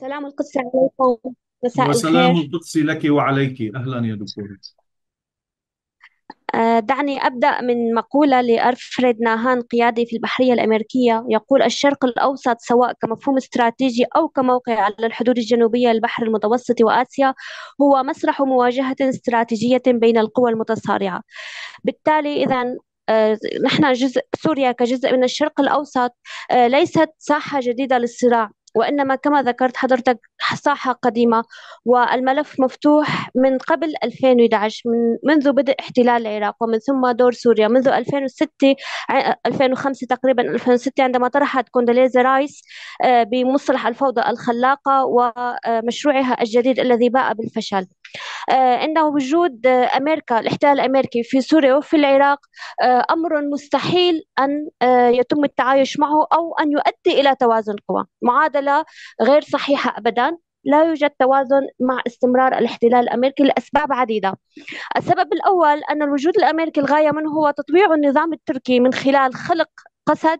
سلام القدس عليكم. مساء وسلام الخير. القدس لك وعليك. أهلا يا دكتور. آه، دعني أبدأ من مقولة لألفريد ناهان قيادي في البحرية الأمريكية. يقول الشرق الأوسط سواء كمفهوم استراتيجي أو كموقع على الحدود الجنوبية للبحر المتوسط وآسيا هو مسرح مواجهة استراتيجية بين القوى المتصارعة. بالتالي إذا آه، نحن جزء سوريا كجزء من الشرق الأوسط آه، ليست ساحة جديدة للصراع. وإنما كما ذكرت حضرتك ساحة قديمة والملف مفتوح من قبل 2011 من منذ بدء احتلال العراق ومن ثم دور سوريا. منذ 2006 2005 تقريبا 2006 عندما طرحت كوندوليزا رايس آه، بمصطلح الفوضى الخلاقة ومشروعها الجديد الذي باء بالفشل. أن وجود آه، أمريكا الاحتلال الأمريكي في سوريا وفي العراق آه، أمر مستحيل أن يتم التعايش معه أو أن يؤدي إلى توازن قوى معادلة غير صحيحة أبدا لا يوجد توازن مع استمرار الاحتلال الأمريكي لأسباب عديدة. السبب الأول أن الوجود الأمريكي الغاية منه هو تطبيع النظام التركي من خلال خلق قسد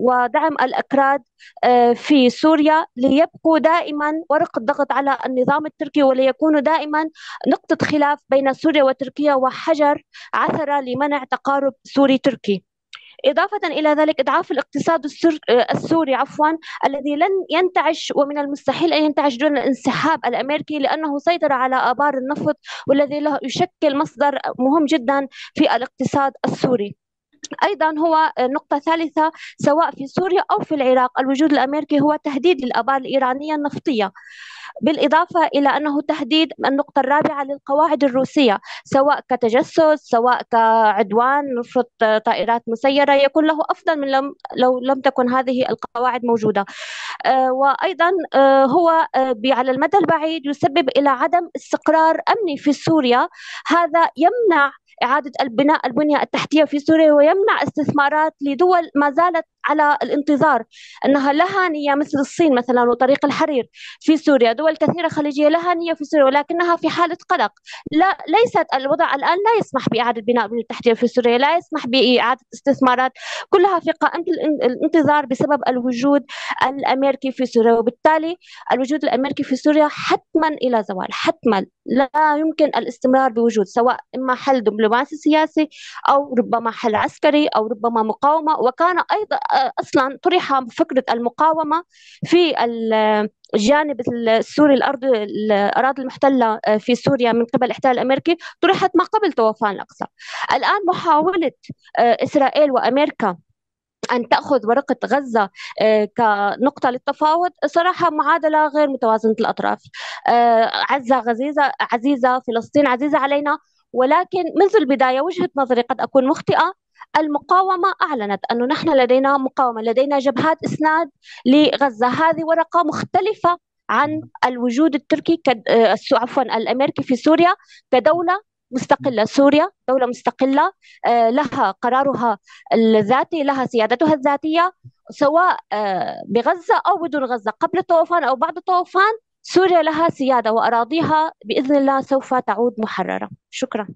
ودعم الأكراد آه، في سوريا ليبقوا دائما ورق الضغط على النظام التركي وليكونوا دائما نقطة خلاف بين سوريا وتركيا وحجر عثرة لمنع تقارب سوري تركي. إضافة إلى ذلك إضعاف الاقتصاد آه، السوري عفوا الذي لن ينتعش ومن المستحيل أن ينتعش دون الانسحاب الأمريكي لأنه سيطر على آبار النفط والذي له يشكل مصدر مهم جدا في الاقتصاد السوري. أيضا هو نقطة ثالثة سواء في سوريا أو في العراق الوجود الأمريكي هو تهديد للآبار الإيرانية النفطية. بالإضافة إلى أنه تهديد النقطة الرابعة للقواعد الروسية سواء كتجسس سواء كعدوان نفرض طائرات مسيرة يكون له أفضل من لم لو لم تكن هذه القواعد موجودة. آه، وأيضا آه، هو آه، على المدى البعيد يسبب إلى عدم استقرار أمني في سوريا. هذا يمنع إعادة البناء البنية التحتية في سوريا ويمنع استثمارات لدول ما زالت على الانتظار أنها لها نية مثل الصين مثلا وطريق الحرير في سوريا. دول كثيرة خليجية لها نية في سوريا ولكنها في حالة قلق. لا ليست الوضع الآن لا يسمح بإعادة بناء البنية التحتية في سوريا لا يسمح بإعادة استثمارات. كلها في قائمة الانتظار بسبب الوجود الأمريكي في سوريا وبالتالي الوجود الأمريكي في سوريا حتما إلى زوال حتما. لا يمكن الاستمرار بوجود سواء إما حل دبلوماسي سياسي أو ربما حل عسكري أو ربما مقاومة. وكان أيضا أصلا طرح فكرة المقاومة في الجانب السوري الأرض الأراضي المحتلة في سوريا من قبل الاحتلال الأمريكي طرحت ما قبل طوفان الأقصى. الآن محاولة إسرائيل وأمريكا أن تأخذ ورقة غزة آه، كنقطة للتفاوض صراحة معادلة غير متوازنة الأطراف. آه، عزة غزيزة عزيزة فلسطين عزيزة علينا ولكن منذ البداية وجهة نظري قد أكون مخطئة المقاومة أعلنت أنه نحن لدينا مقاومة لدينا جبهات إسناد لغزة. هذه ورقة مختلفة عن الوجود التركي آه، عفوا الأمريكي في سوريا كدولة مستقلة. سوريا دولة مستقلة آه، لها قرارها الذاتي لها سيادتها الذاتية سواء آه، بغزة أو بدون غزة. قبل الطوفان أو بعد الطوفان سوريا لها سيادة وأراضيها بإذن الله سوف تعود محررة. شكرا.